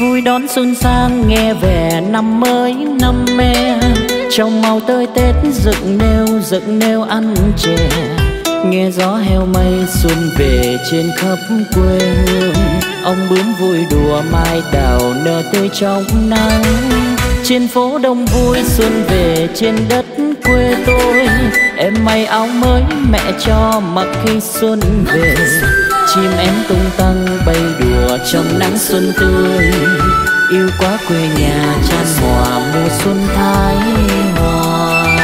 vui đón xuân sang, nghe về năm mới, năm me trong màu tơi tết, dựng nêu dựng nêu ăn chè. Nghe gió heo mây xuân về trên khắp quê hương. Ông bướm vui đùa mai đào nở tươi trong nắng. Trên phố đông vui, xuân về trên đất quê tôi. Em may áo mới, mẹ cho mặc khi xuân về. Chim én tung tăng bay đùa trong nắng xuân tươi, yêu quá quê nhà chan hòa mùa xuân thái hòa.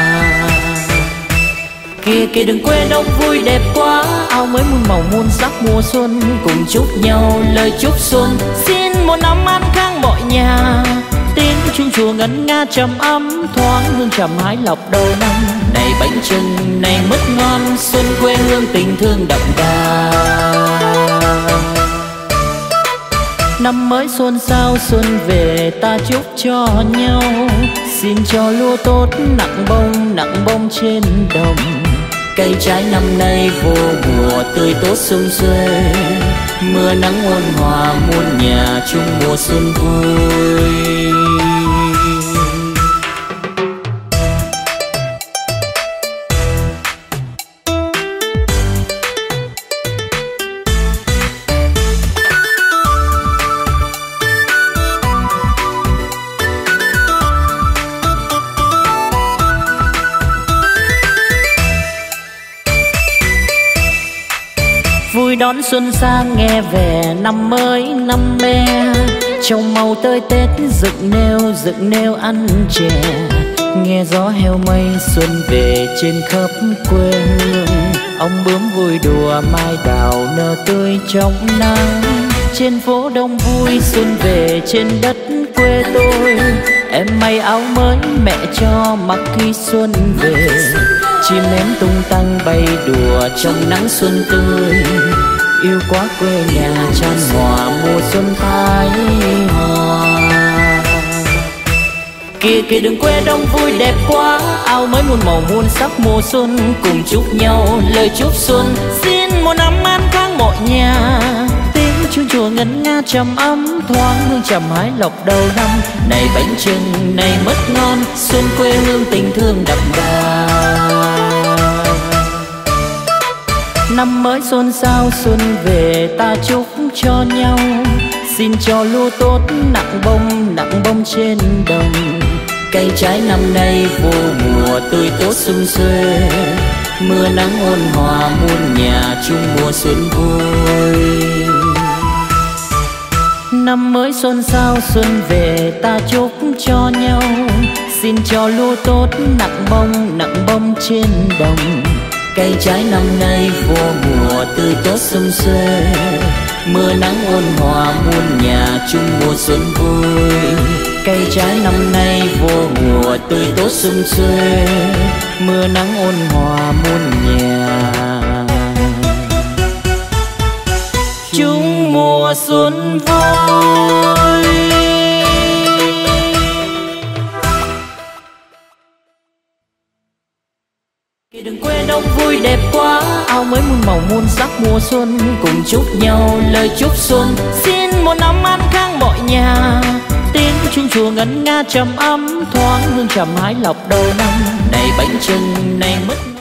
Kia kia đừng quên ông vui đẹp quá, áo mới muôn màu muôn sắc mùa xuân cùng chúc nhau lời chúc xuân. Xin một năm an khang mọi nhà, tiếng chuông chùa ngân nga trầm ấm, thoáng hương trầm hái lọc đầu năm. Này bánh trưng, này mứt ngon, xuân quê hương tình thương đậm đà năm mới xuân sao xuân về, ta chúc cho nhau. Xin cho lúa tốt, nặng bông nặng bông trên đồng. Cây trái năm nay vô mùa, tươi tốt sung xuê. Mưa nắng ôn hòa, muôn nhà chung mùa xuân vui. Vui đón xuân sang, nghe về năm mới, năm me trong màu tơi tết dựng nêu dựng nêu ăn chè. Nghe gió heo mây, xuân về trên khắp quê hương. Ông bướm vui đùa, mai đào nở tươi trong nắng. Trên phố đông vui, xuân về trên đất quê tôi. Em may áo mới, mẹ cho mặc khi xuân về chim én tung tăng bay đùa trong nắng xuân tươi. Yêu quá quê nhà chan hòa mùa xuân thái hòa. Kia kia đừng quê đông vui đẹp quá, ao mới muôn màu muôn sắc mùa xuân cùng chúc nhau lời chúc xuân. Xin một năm an khang mọi nhà, tiếng chuông chùa ngân nga trầm ấm, thoáng hương trầm hái lọc đầu năm. Này bánh trưng này mất ngon, xuân quê hương tình thương đậm đà. Năm mới xuân sao xuân về ta chúc cho nhau. Xin cho lúa tốt nặng bông nặng bông trên đồng. Cây trái năm nay vô mùa tươi tốt sung xuê. Mưa nắng ôn hòa muôn nhà chung mùa xuân vui. Năm mới xuân sao xuân về ta chúc cho nhau. Xin cho lúa tốt nặng bông nặng bông trên đồng cây trái năm nay vô mùa tươi tốt sum xuê mưa nắng ôn hòa muôn nhà chung mùa xuân vui. Cây trái năm nay vô mùa tươi tốt sum xuê mưa nắng ôn hòa muôn nhà. Chung mùa xuân vui. Đừng quên đông vui đẹp quá. Áo mới muôn màu muôn sắc mùa xuân, cùng chúc nhau lời chúc xuân. Xin một năm an khang mọi nhà. Tiếng chuông chùa ngân nga trầm ấm, thoáng hương trầm hái lọc đầu năm. Này bánh trưng, này mứt